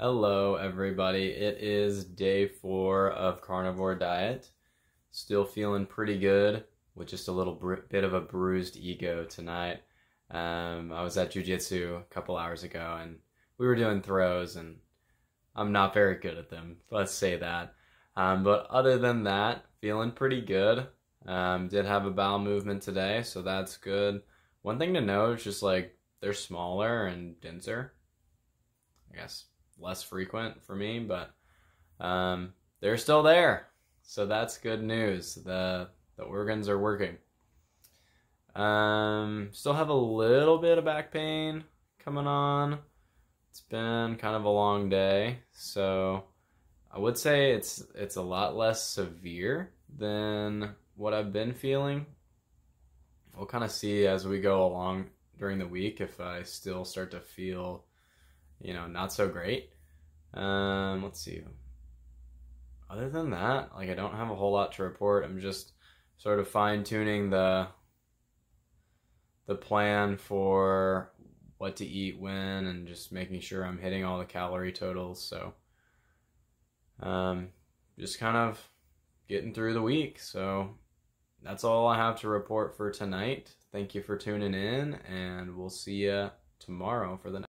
Hello, everybody. It is day four of carnivore diet. Still feeling pretty good with just a little bit of a bruised ego tonight. Um, I was at jujitsu a couple hours ago and we were doing throws, and I'm not very good at them. Let's say that. Um, but other than that, feeling pretty good. Um, did have a bowel movement today, so that's good. One thing to know is just like they're smaller and denser. I guess less frequent for me, but um, they're still there. So that's good news. The the organs are working. Um, still have a little bit of back pain coming on. It's been kind of a long day, so I would say it's it's a lot less severe than what I've been feeling. We'll kind of see as we go along during the week if I still start to feel, you know, not so great. Um, let's see. Other than that, like I don't have a whole lot to report. I'm just sort of fine tuning the the plan for what to eat when and just making sure I'm hitting all the calorie totals. So um just kind of getting through the week. So that's all I have to report for tonight. Thank you for tuning in and we'll see you tomorrow for the next